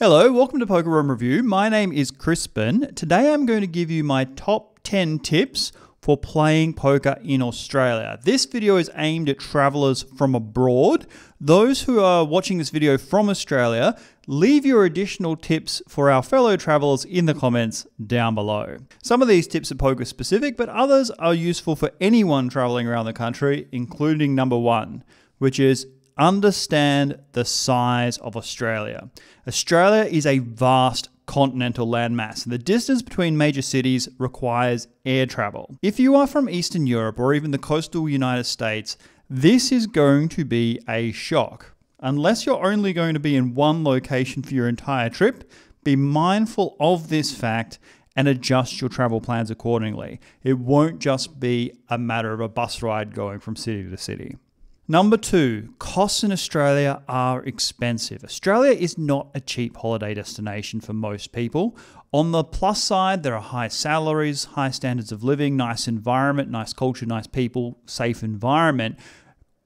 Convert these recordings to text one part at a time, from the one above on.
Hello, welcome to Poker Room Review. My name is Crispin. Today I'm going to give you my top 10 tips for playing poker in Australia. This video is aimed at travelers from abroad. Those who are watching this video from Australia, leave your additional tips for our fellow travelers in the comments down below. Some of these tips are poker specific, but others are useful for anyone traveling around the country, including number one, which is understand the size of Australia. Australia is a vast continental landmass, and the distance between major cities requires air travel. If you are from Eastern Europe or even the coastal United States, this is going to be a shock. Unless you're only going to be in one location for your entire trip, be mindful of this fact and adjust your travel plans accordingly. It won't just be a matter of a bus ride going from city to city. Number two, costs in Australia are expensive. Australia is not a cheap holiday destination for most people. On the plus side, there are high salaries, high standards of living, nice environment, nice culture, nice people, safe environment.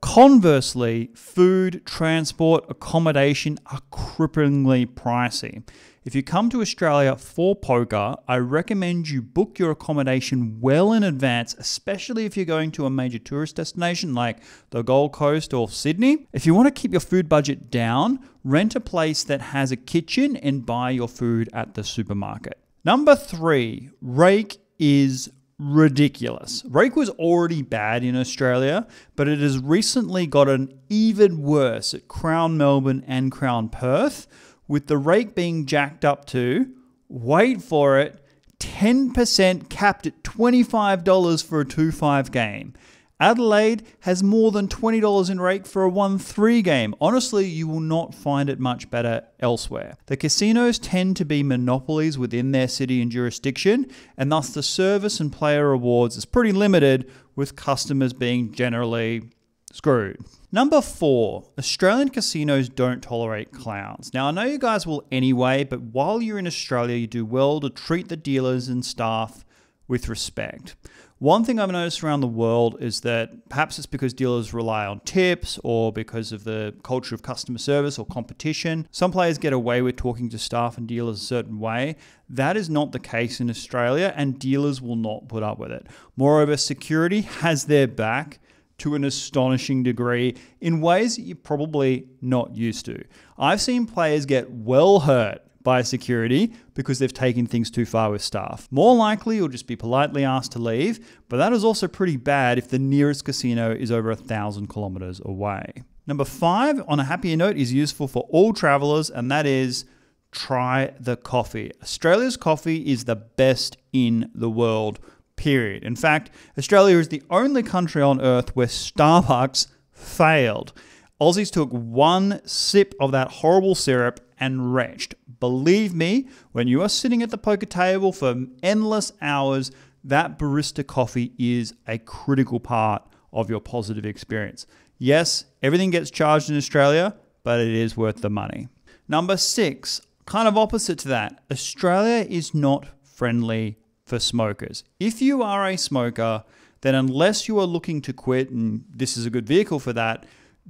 Conversely, food, transport, accommodation are cripplingly pricey. If you come to Australia for poker, I recommend you book your accommodation well in advance, especially if you're going to a major tourist destination like the Gold Coast or Sydney. If you want to keep your food budget down, rent a place that has a kitchen and buy your food at the supermarket. Number three, rake is ridiculous. Rake was already bad in Australia, but it has recently gotten even worse at Crown Melbourne and Crown Perth with the rate being jacked up to, wait for it, 10% capped at $25 for a 2 5 game. Adelaide has more than $20 in rake for a 1 3 game. Honestly, you will not find it much better elsewhere. The casinos tend to be monopolies within their city and jurisdiction, and thus the service and player rewards is pretty limited, with customers being generally screwed. Number four, Australian casinos don't tolerate clowns. Now, I know you guys will anyway, but while you're in Australia, you do well to treat the dealers and staff with respect. One thing I've noticed around the world is that perhaps it's because dealers rely on tips or because of the culture of customer service or competition. Some players get away with talking to staff and dealers a certain way. That is not the case in Australia, and dealers will not put up with it. Moreover, security has their back to an astonishing degree in ways that you're probably not used to. I've seen players get well hurt by security because they've taken things too far with staff. More likely, you'll just be politely asked to leave, but that is also pretty bad if the nearest casino is over a thousand kilometers away. Number five, on a happier note, is useful for all travelers, and that is try the coffee. Australia's coffee is the best in the world period. In fact, Australia is the only country on earth where Starbucks failed. Aussies took one sip of that horrible syrup and retched. Believe me, when you are sitting at the poker table for endless hours, that barista coffee is a critical part of your positive experience. Yes, everything gets charged in Australia, but it is worth the money. Number six, kind of opposite to that, Australia is not friendly for smokers. If you are a smoker, then unless you are looking to quit, and this is a good vehicle for that,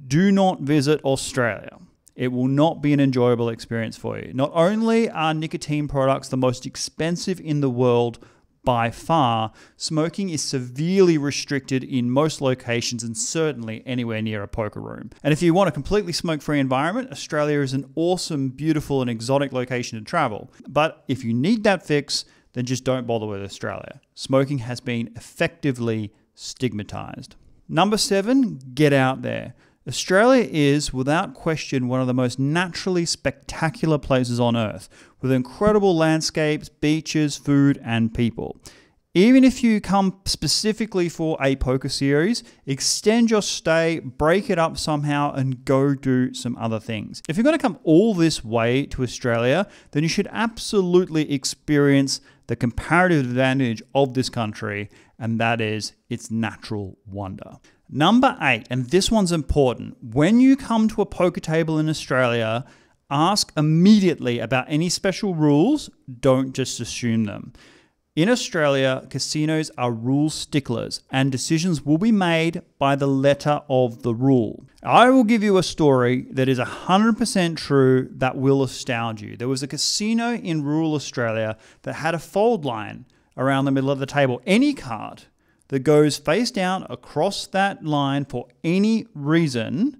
do not visit Australia. It will not be an enjoyable experience for you. Not only are nicotine products the most expensive in the world by far, smoking is severely restricted in most locations and certainly anywhere near a poker room. And if you want a completely smoke free environment, Australia is an awesome, beautiful, and exotic location to travel. But if you need that fix, then just don't bother with Australia. Smoking has been effectively stigmatized. Number seven, get out there. Australia is, without question, one of the most naturally spectacular places on earth, with incredible landscapes, beaches, food, and people. Even if you come specifically for a poker series, extend your stay, break it up somehow, and go do some other things. If you're going to come all this way to Australia, then you should absolutely experience the comparative advantage of this country, and that is its natural wonder. Number eight, and this one's important when you come to a poker table in Australia, ask immediately about any special rules, don't just assume them. In Australia, casinos are rule sticklers and decisions will be made by the letter of the rule. I will give you a story that is 100% true that will astound you. There was a casino in rural Australia that had a fold line around the middle of the table. Any card that goes face down across that line for any reason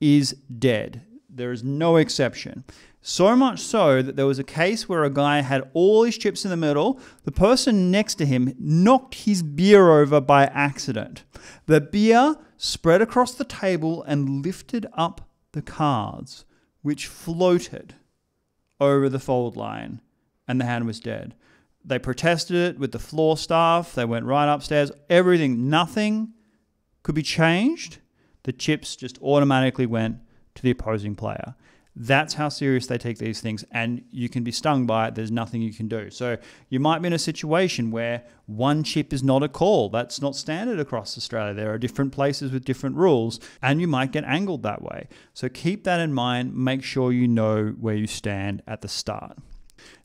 is dead. There is no exception. So much so that there was a case where a guy had all his chips in the middle. The person next to him knocked his beer over by accident. The beer spread across the table and lifted up the cards, which floated over the fold line, and the hand was dead. They protested it with the floor staff. They went right upstairs. Everything, nothing could be changed. The chips just automatically went to the opposing player. That's how serious they take these things, and you can be stung by it. There's nothing you can do. So you might be in a situation where one chip is not a call. That's not standard across Australia. There are different places with different rules, and you might get angled that way. So keep that in mind. Make sure you know where you stand at the start.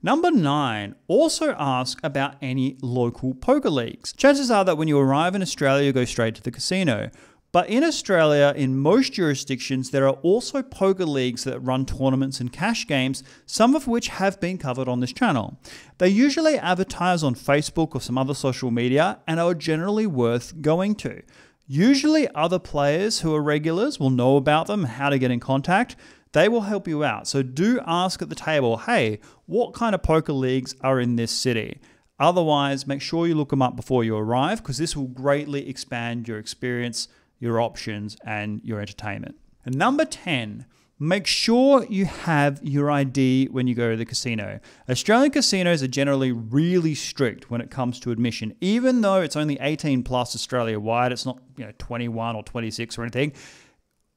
Number nine, also ask about any local poker leagues. Chances are that when you arrive in Australia, you go straight to the casino. But in Australia, in most jurisdictions, there are also poker leagues that run tournaments and cash games, some of which have been covered on this channel. They usually advertise on Facebook or some other social media and are generally worth going to. Usually, other players who are regulars will know about them how to get in contact. They will help you out. So, do ask at the table hey, what kind of poker leagues are in this city? Otherwise, make sure you look them up before you arrive because this will greatly expand your experience your options, and your entertainment. And number 10, make sure you have your ID when you go to the casino. Australian casinos are generally really strict when it comes to admission, even though it's only 18 plus Australia wide, it's not you know 21 or 26 or anything.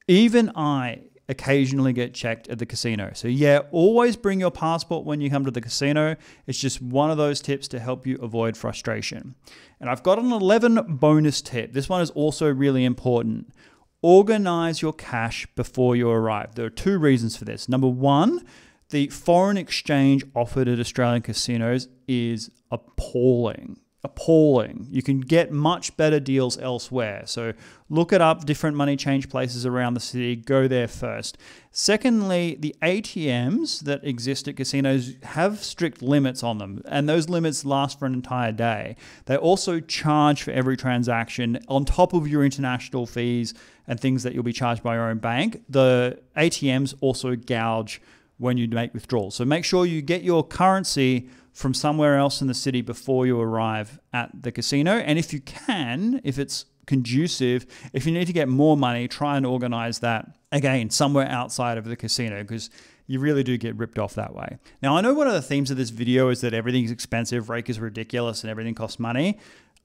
Even I occasionally get checked at the casino. So, yeah, always bring your passport when you come to the casino. It's just one of those tips to help you avoid frustration. And I've got an 11 bonus tip. This one is also really important. Organize your cash before you arrive. There are two reasons for this. Number one, the foreign exchange offered at Australian casinos is appalling appalling. You can get much better deals elsewhere. So look it up, different money change places around the city, go there first. Secondly, the ATMs that exist at casinos have strict limits on them, and those limits last for an entire day. They also charge for every transaction on top of your international fees and things that you'll be charged by your own bank. The ATMs also gouge when you make withdrawals. So make sure you get your currency from somewhere else in the city before you arrive at the casino. And if you can, if it's conducive, if you need to get more money, try and organize that again somewhere outside of the casino because you really do get ripped off that way. Now, I know one of the themes of this video is that everything's expensive, rake is ridiculous, and everything costs money.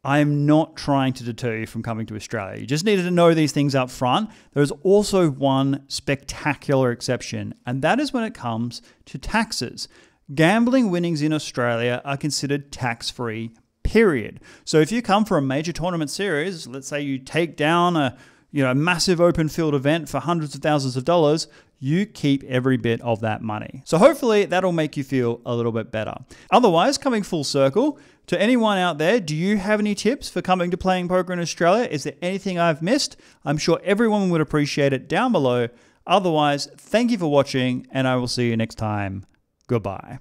I'm not trying to deter you from coming to Australia. You just needed to know these things up front. There's also one spectacular exception, and that is when it comes to taxes. Gambling winnings in Australia are considered tax free, period. So if you come for a major tournament series, let's say you take down a you know, a massive open field event for hundreds of thousands of dollars, you keep every bit of that money. So hopefully that'll make you feel a little bit better. Otherwise, coming full circle, to anyone out there, do you have any tips for coming to playing poker in Australia? Is there anything I've missed? I'm sure everyone would appreciate it down below. Otherwise, thank you for watching, and I will see you next time. Goodbye.